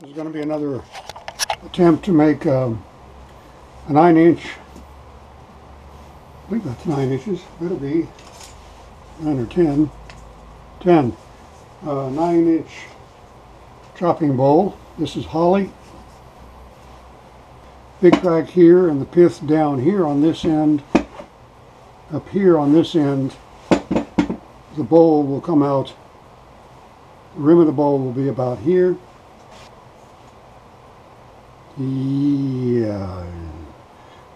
There's going to be another attempt to make um, a 9 inch, I think that's 9 inches, better be 9 or 10, 10, uh, 9 inch chopping bowl. This is holly. Big crack here and the pith down here on this end. Up here on this end, the bowl will come out, the rim of the bowl will be about here. Yeah,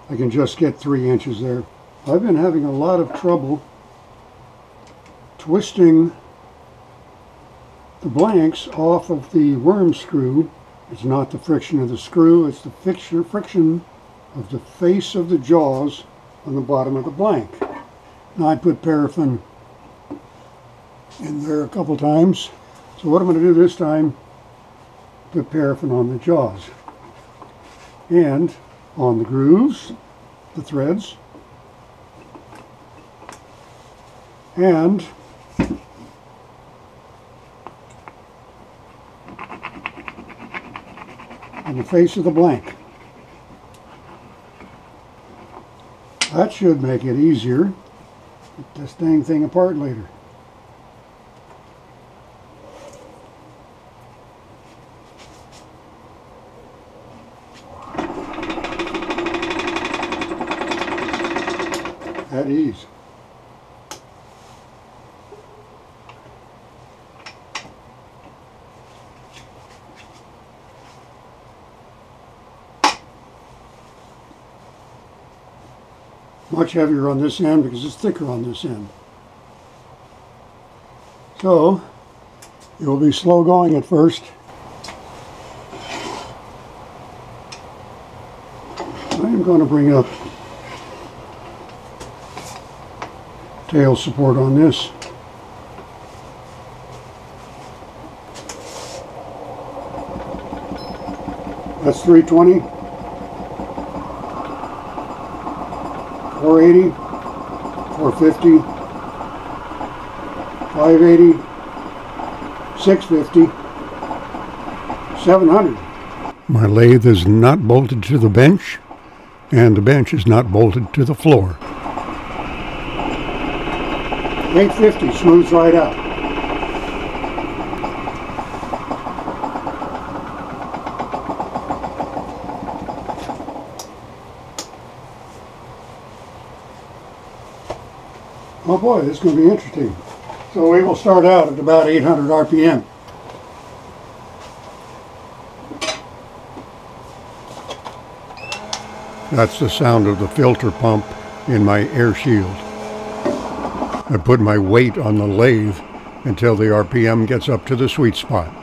I can just get three inches there. I've been having a lot of trouble twisting the blanks off of the worm screw. It's not the friction of the screw, it's the friction of the face of the jaws on the bottom of the blank. Now I put paraffin in there a couple times. So what I'm going to do this time, put paraffin on the jaws and on the grooves, the threads, and on the face of the blank. That should make it easier. Get this dang thing apart later. Much heavier on this end because it's thicker on this end. So, it will be slow going at first. I am going to bring up tail support on this. That's 320, 480, 450, 580, 650, 700. My lathe is not bolted to the bench, and the bench is not bolted to the floor. 850 smooths right out. Oh boy, this is going to be interesting. So we will start out at about 800 RPM. That's the sound of the filter pump in my air shield. I put my weight on the lathe until the RPM gets up to the sweet spot.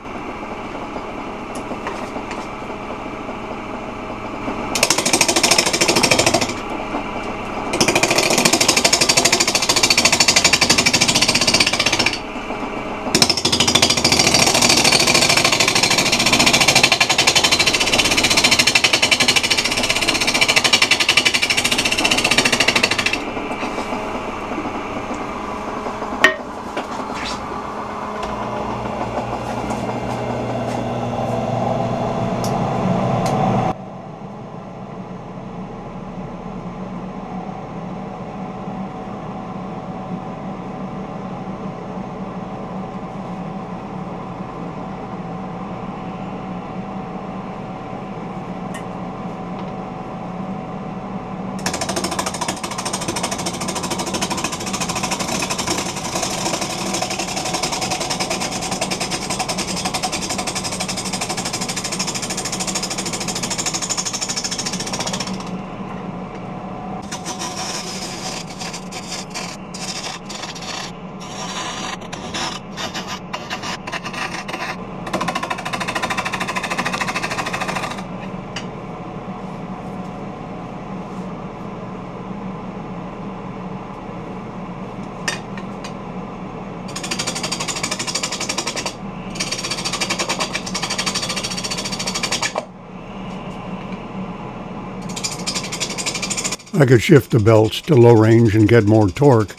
I could shift the belts to low range and get more torque,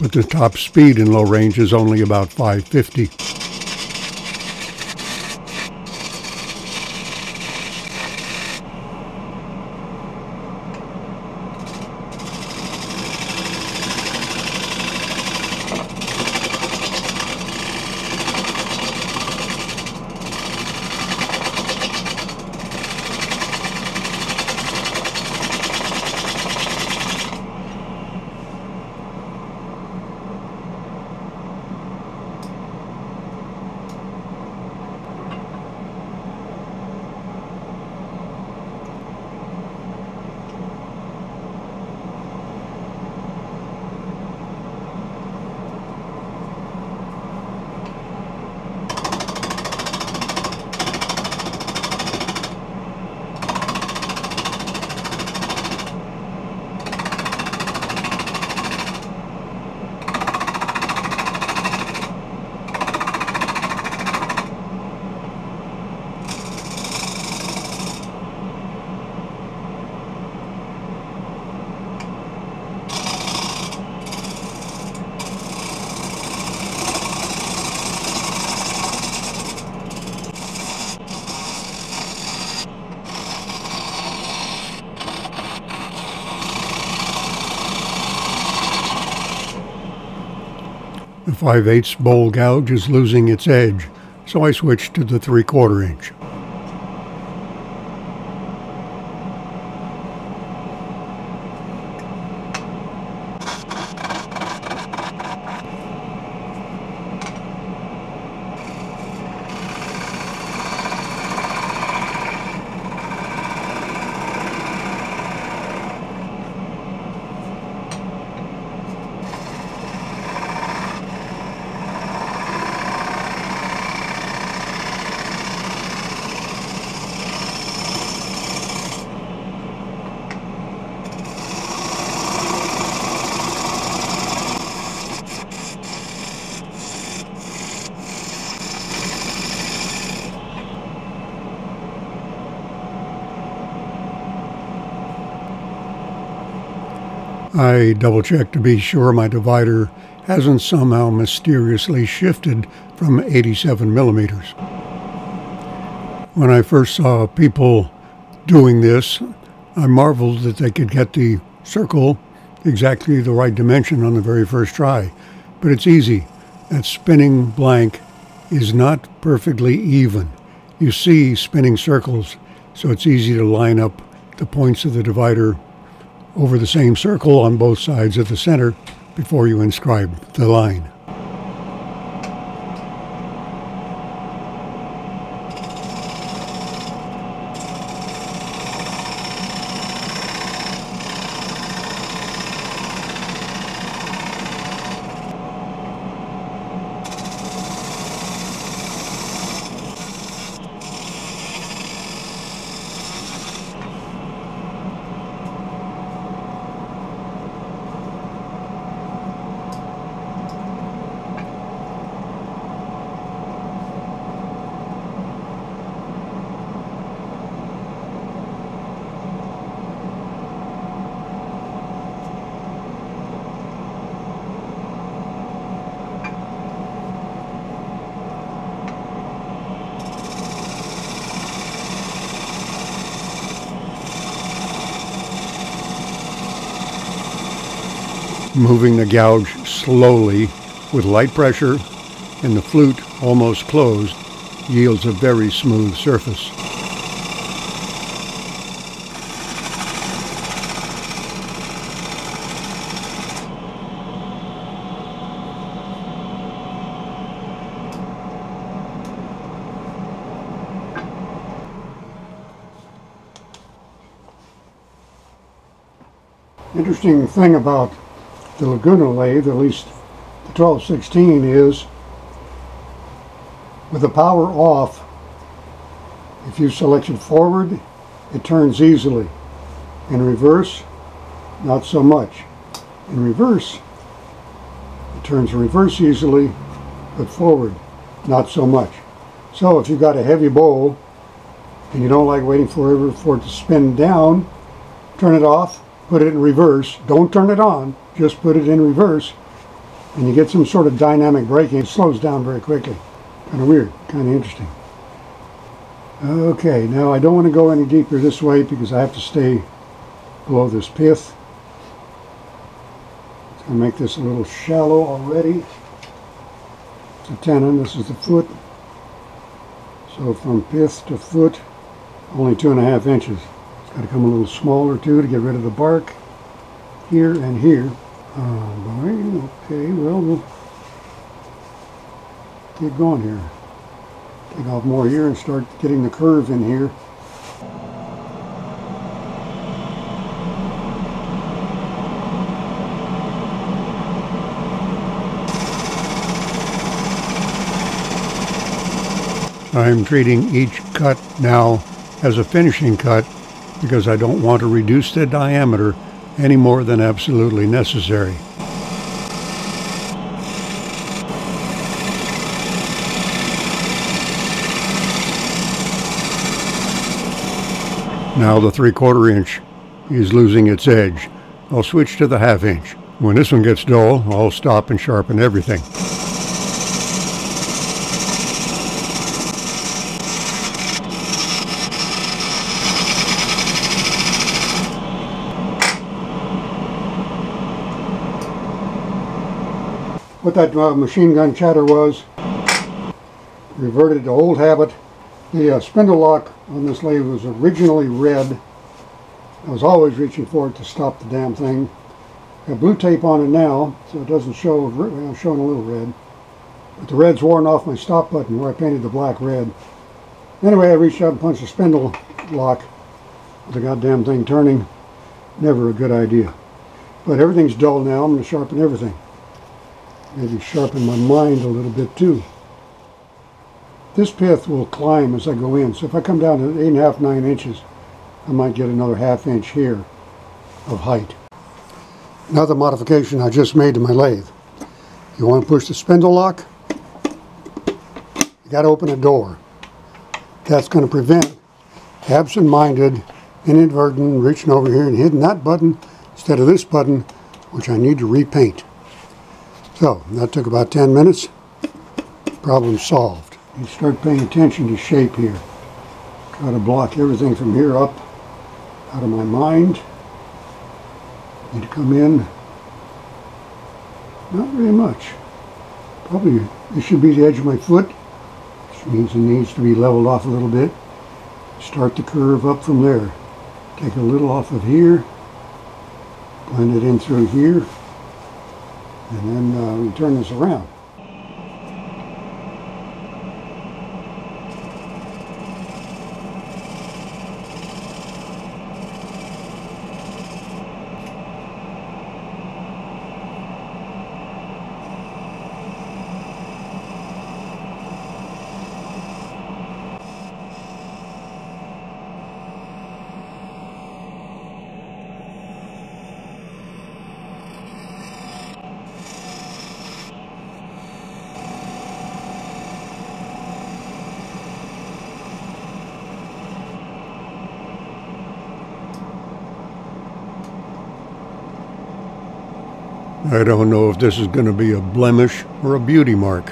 but the top speed in low range is only about 550. 5 8 bowl gouge is losing its edge, so I switched to the 3 quarter inch. I double check to be sure my divider hasn't somehow mysteriously shifted from 87 millimeters. When I first saw people doing this, I marveled that they could get the circle exactly the right dimension on the very first try. But it's easy. That spinning blank is not perfectly even. You see spinning circles, so it's easy to line up the points of the divider over the same circle on both sides of the center before you inscribe the line. Moving the gouge slowly with light pressure and the flute almost closed yields a very smooth surface. Interesting thing about the Laguna lathe, at least the 1216 is, with the power off, if you select it forward, it turns easily. In reverse, not so much. In reverse, it turns reverse easily, but forward, not so much. So if you've got a heavy bowl and you don't like waiting forever for it to spin down, turn it off, put it in reverse. Don't turn it on just put it in reverse and you get some sort of dynamic braking. It slows down very quickly. Kind of weird, kind of interesting. Okay, now I don't want to go any deeper this way because I have to stay below this pith. It's going to make this a little shallow already. It's a tenon, this is the foot. So from pith to foot, only two and a half inches. It's got to come a little smaller too to get rid of the bark here and here. Oh boy, okay, well, we'll keep going here. Take off more here and start getting the curve in here. I'm treating each cut now as a finishing cut because I don't want to reduce the diameter any more than absolutely necessary. Now the three quarter inch is losing its edge. I'll switch to the half inch. When this one gets dull, I'll stop and sharpen everything. What that uh, machine gun chatter was. Reverted to old habit. The uh, spindle lock on this lathe was originally red. I was always reaching for it to stop the damn thing. Got blue tape on it now, so it doesn't show, uh, showing a little red. But the red's worn off my stop button where I painted the black red. Anyway, I reached out and punched the spindle lock with the goddamn thing turning. Never a good idea. But everything's dull now. I'm going to sharpen everything. Maybe sharpen my mind a little bit too. This path will climb as I go in. So if I come down to eight and a half, nine inches, I might get another half inch here of height. Another modification I just made to my lathe. You want to push the spindle lock, you got to open a door. That's going to prevent absent-minded, inadvertent reaching over here and hitting that button instead of this button, which I need to repaint. So, that took about 10 minutes. Problem solved. You start paying attention to shape here. Try to block everything from here up out of my mind. Need to come in. Not very much. Probably this should be the edge of my foot, which means it needs to be leveled off a little bit. Start the curve up from there. Take a little off of here, blend it in through here, and then uh, we turn this around. I don't know if this is going to be a blemish or a beauty mark.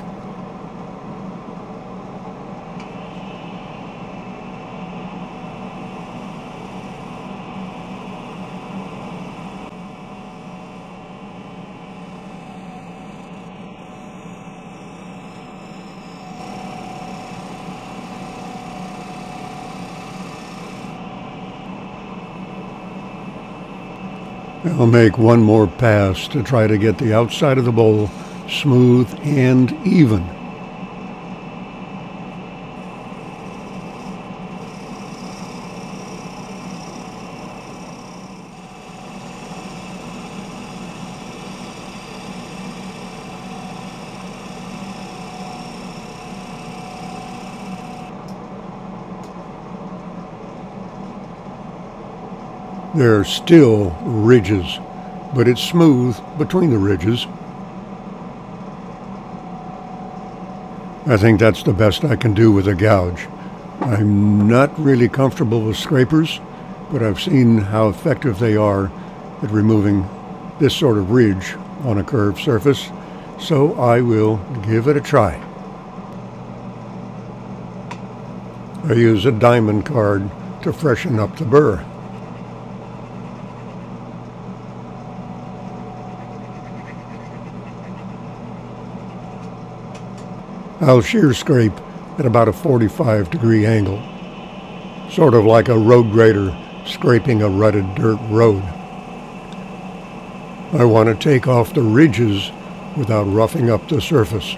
I'll make one more pass to try to get the outside of the bowl smooth and even. There are still ridges, but it's smooth between the ridges. I think that's the best I can do with a gouge. I'm not really comfortable with scrapers, but I've seen how effective they are at removing this sort of ridge on a curved surface, so I will give it a try. I use a diamond card to freshen up the burr. I'll shear scrape at about a 45 degree angle, sort of like a road grader scraping a rutted dirt road. I want to take off the ridges without roughing up the surface.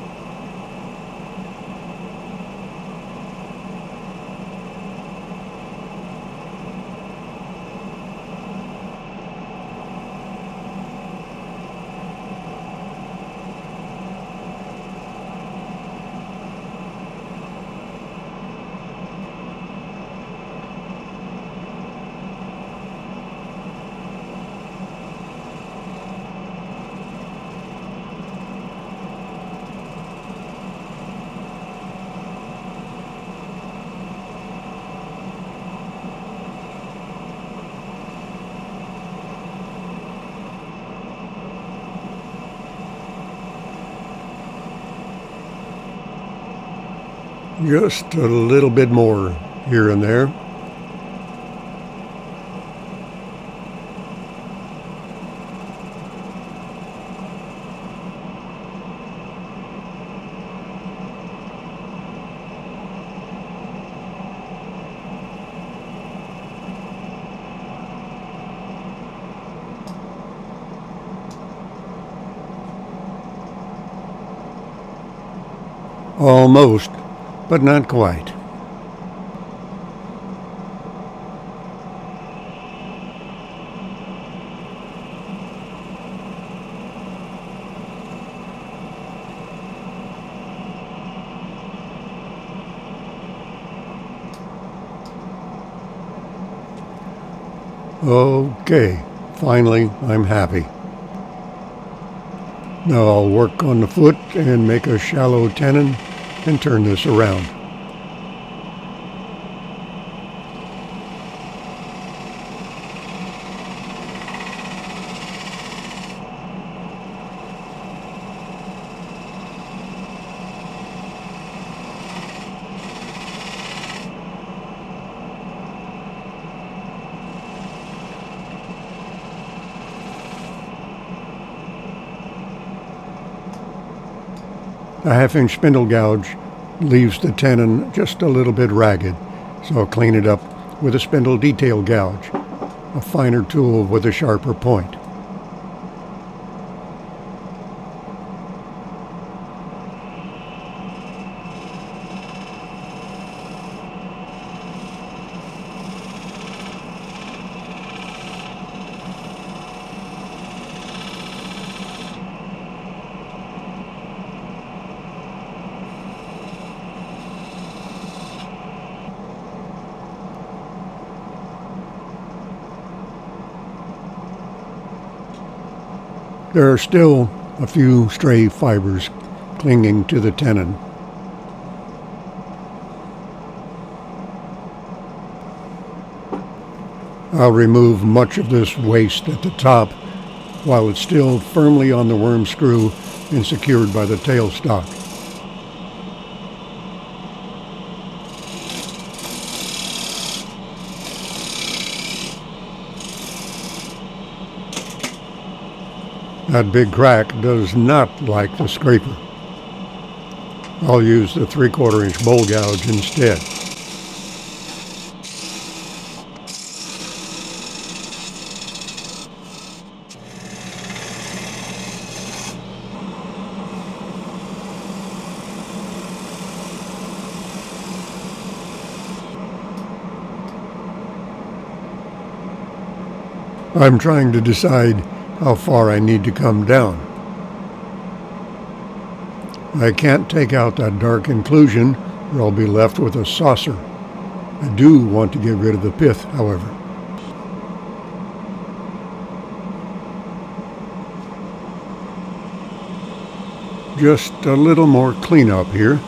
Just a little bit more here and there. Almost but not quite. Okay, finally I'm happy. Now I'll work on the foot and make a shallow tenon and turn this around. Half inch spindle gouge leaves the tenon just a little bit ragged, so I'll clean it up with a spindle detail gouge, a finer tool with a sharper point. There are still a few stray fibers clinging to the tenon. I'll remove much of this waste at the top while it's still firmly on the worm screw and secured by the tailstock. That big crack does not like the scraper. I'll use the 3 quarter inch bowl gouge instead. I'm trying to decide how far I need to come down. I can't take out that dark inclusion or I'll be left with a saucer. I do want to get rid of the pith, however. Just a little more cleanup here.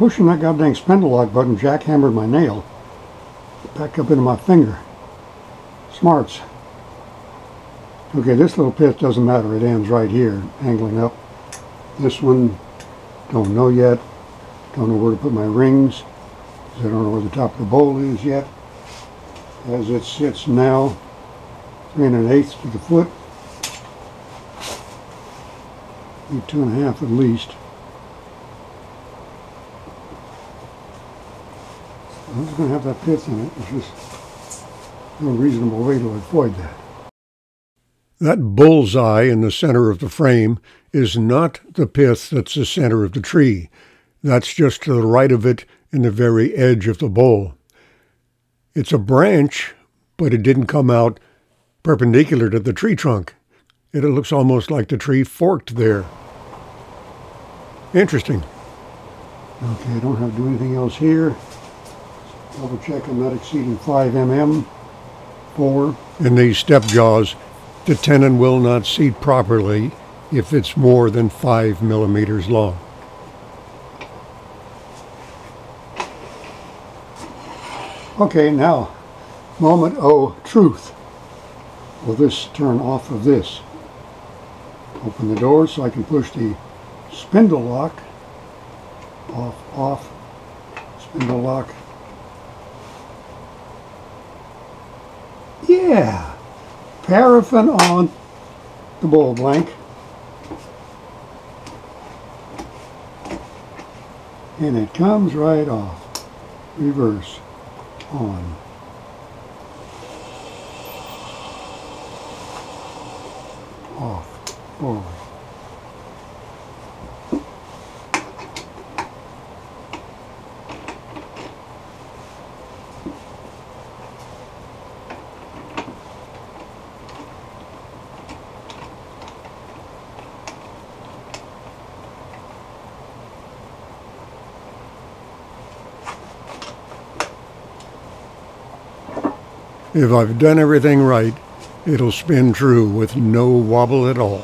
Pushing that goddamn spindle lock button jackhammered my nail back up into my finger. Smarts. Okay, this little pith doesn't matter. It ends right here, angling up. This one, don't know yet. Don't know where to put my rings. I don't know where the top of the bowl is yet. As it sits now, three and an eighth to the foot. Maybe two and a half at least. I'm just going to have that pith in it. It's just no reasonable way to avoid that. That bullseye in the center of the frame is not the pith that's the center of the tree. That's just to the right of it in the very edge of the bowl. It's a branch, but it didn't come out perpendicular to the tree trunk. It looks almost like the tree forked there. Interesting. Okay, I don't have to do anything else here. Double check I'm not exceeding 5 mm. 4. In these step jaws, the tenon will not seat properly if it's more than 5 millimeters long. Okay, now, moment oh truth. Will this turn off of this? Open the door so I can push the spindle lock off, off, spindle lock Yeah, paraffin on the bowl blank. And it comes right off. reverse, on. Off, forward. If I've done everything right, it'll spin true with no wobble at all.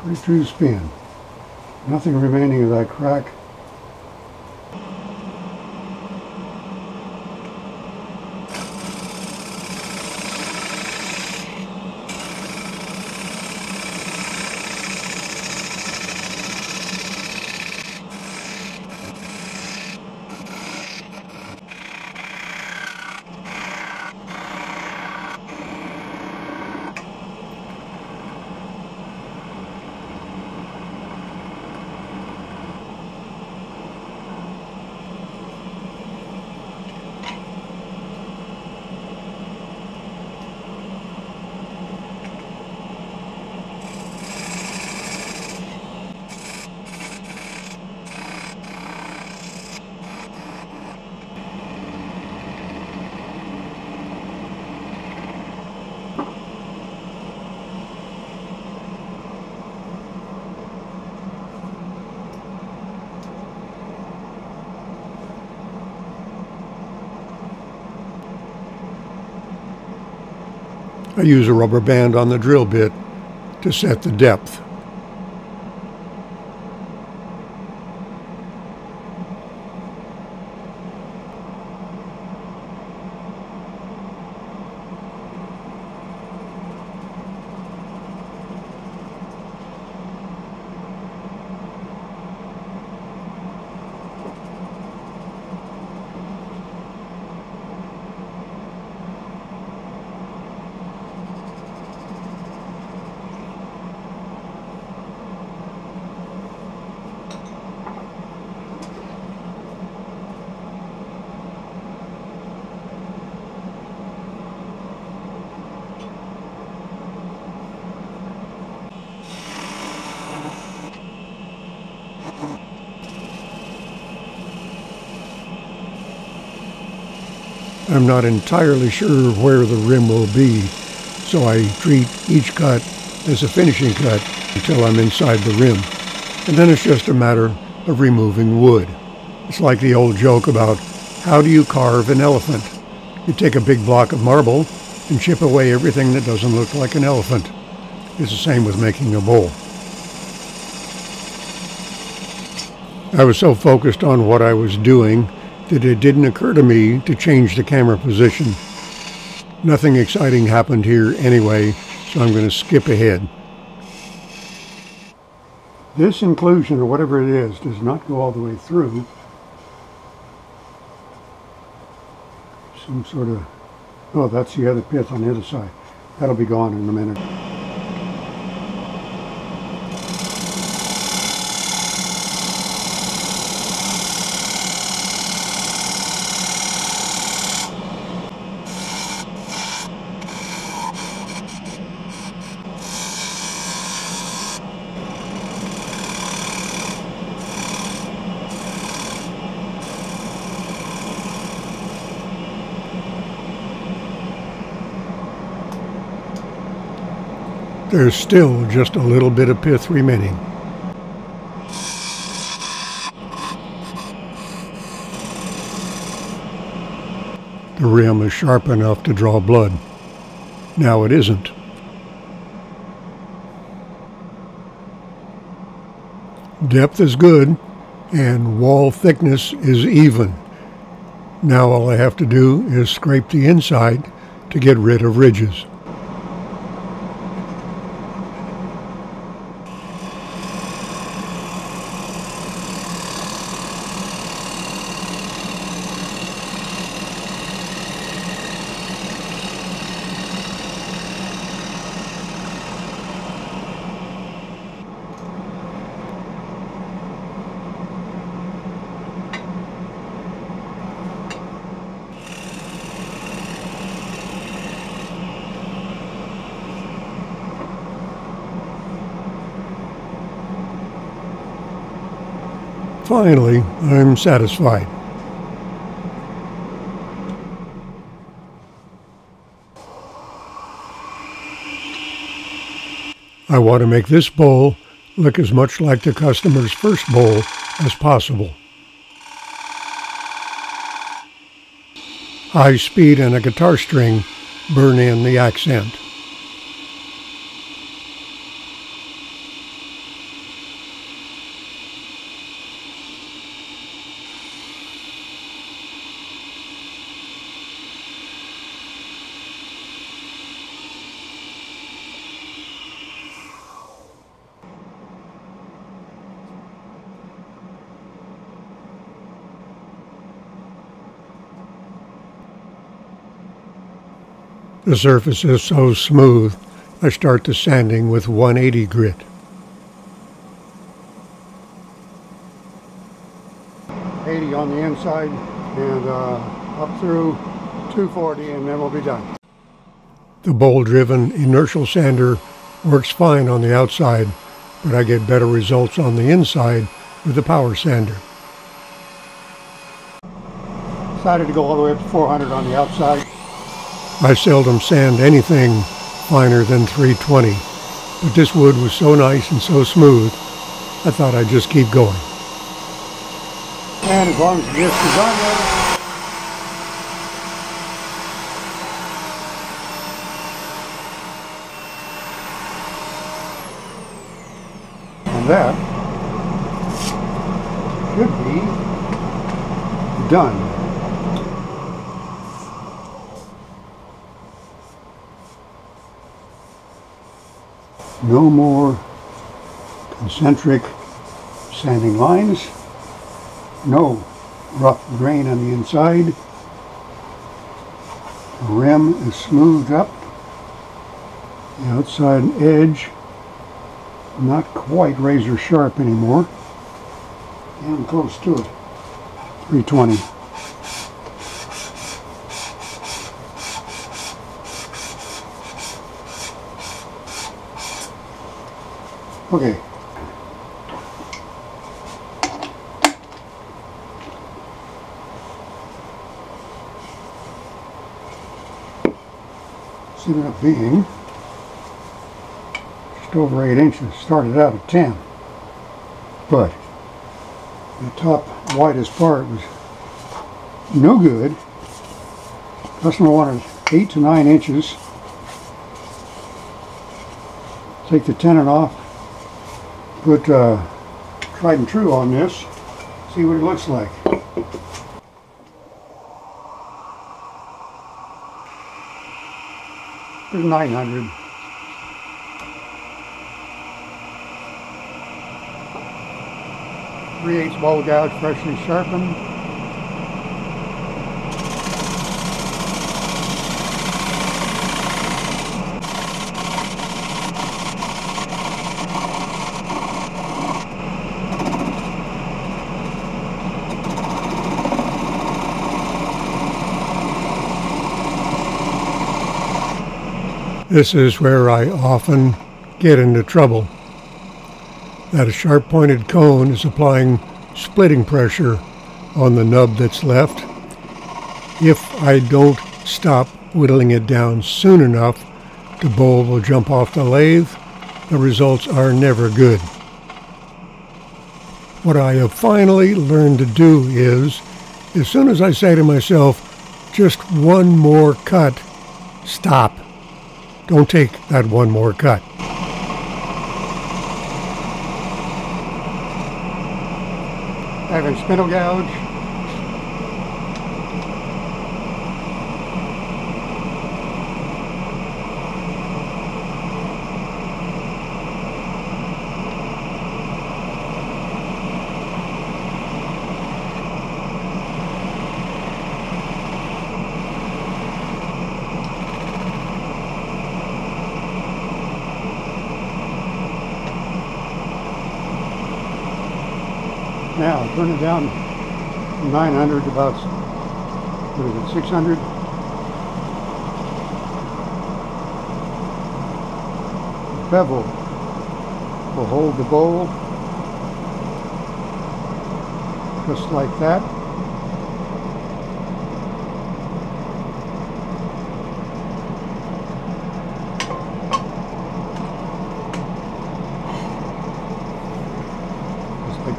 Pretty true spin. Nothing remaining of that crack. I use a rubber band on the drill bit to set the depth. I'm not entirely sure where the rim will be, so I treat each cut as a finishing cut until I'm inside the rim. And then it's just a matter of removing wood. It's like the old joke about how do you carve an elephant? You take a big block of marble and chip away everything that doesn't look like an elephant. It's the same with making a bowl. I was so focused on what I was doing that it didn't occur to me to change the camera position. Nothing exciting happened here anyway, so I'm going to skip ahead. This inclusion, or whatever it is, does not go all the way through. Some sort of, oh, that's the other pith on the other side. That'll be gone in a minute. There's still just a little bit of pith remaining. The rim is sharp enough to draw blood. Now it isn't. Depth is good and wall thickness is even. Now all I have to do is scrape the inside to get rid of ridges. Finally, I'm satisfied. I want to make this bowl look as much like the customer's first bowl as possible. High speed and a guitar string burn in the accent. The surface is so smooth, I start the sanding with 180 grit. Eighty on the inside and uh, up through 240 and then we'll be done. The bowl-driven inertial sander works fine on the outside, but I get better results on the inside with the power sander. Decided to go all the way up to 400 on the outside. I seldom sand anything finer than 320, but this wood was so nice and so smooth, I thought I'd just keep going. And as long as is on and that should be done. No more concentric sanding lines. No rough grain on the inside. The rim is smoothed up. The outside edge not quite razor sharp anymore. And close to it. 320. Okay. This ended up being just over 8 inches. Started out at 10. But the top widest part was no good. Customer wanted 8 to 9 inches. Take the tenon off, put uh, tried and true on this, see what it looks like. There's 900. Three eighths bowl gouge freshly sharpened. This is where I often get into trouble. That a sharp pointed cone is applying splitting pressure on the nub that's left. If I don't stop whittling it down soon enough, the bowl will jump off the lathe. The results are never good. What I have finally learned to do is, as soon as I say to myself, just one more cut, stop. Don't take that one more cut. Having spindle gouge. Now, turn it down 900 to about, what is it, 600? The bevel will hold the bowl. just like that.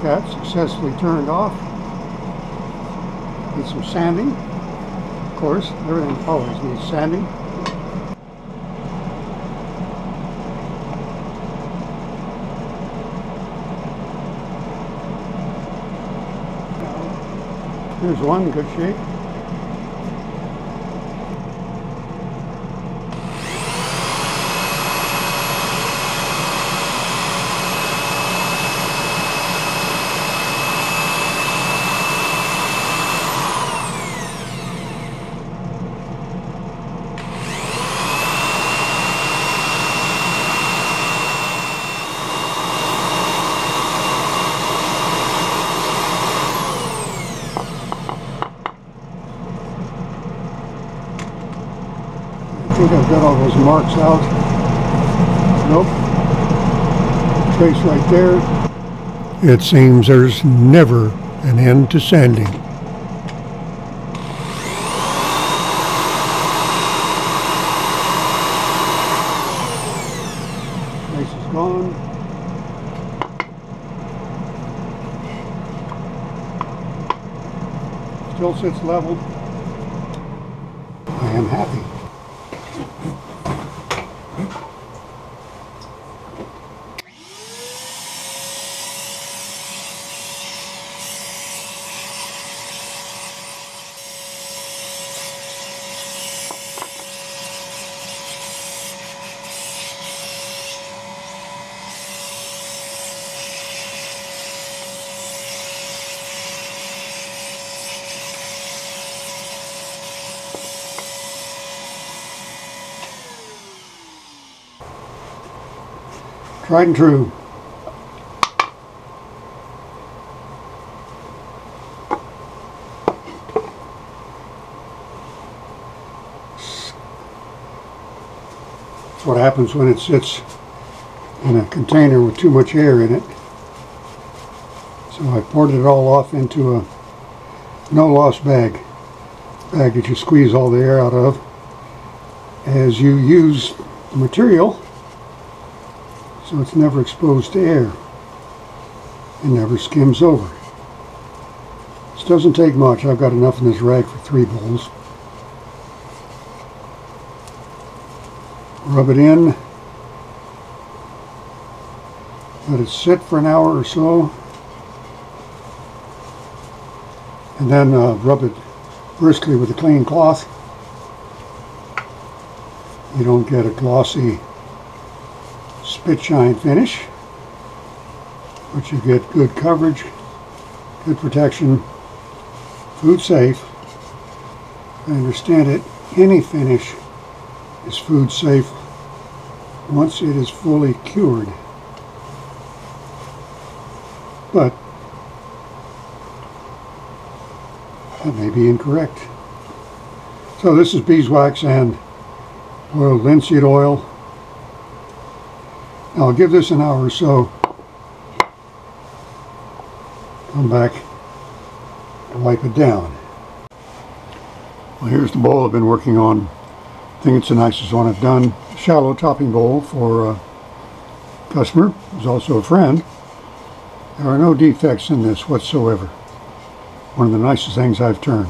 That, successfully turned off. Need some sanding. Of course, everything always needs sanding. Here's one good shape. All those marks out. Nope. Trace right there. It seems there's never an end to sanding. Trace is gone. Still sits level. I am happy. Tried and true. That's what happens when it sits in a container with too much air in it. So I poured it all off into a no loss bag. Bag that you squeeze all the air out of as you use the material so it's never exposed to air and never skims over. This doesn't take much. I've got enough in this rag for three bowls. Rub it in. Let it sit for an hour or so. And then uh, rub it briskly with a clean cloth. You don't get a glossy spit shine finish, but you get good coverage, good protection, food safe. I understand it, any finish is food safe once it is fully cured. But that may be incorrect. So this is beeswax and oiled linseed oil. I'll give this an hour or so. Come back and wipe it down. Well, here's the bowl I've been working on. I think it's the nicest one I've done. Shallow chopping bowl for a customer who's also a friend. There are no defects in this whatsoever. One of the nicest things I've turned.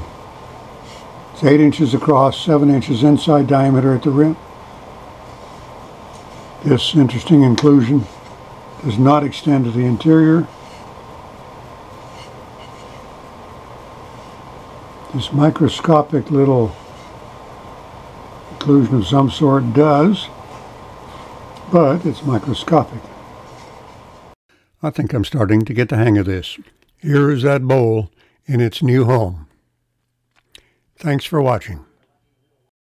It's 8 inches across, 7 inches inside diameter at the rim. This interesting inclusion does not extend to the interior. This microscopic little inclusion of some sort does, but it's microscopic. I think I'm starting to get the hang of this. Here is that bowl in its new home. Thanks for watching.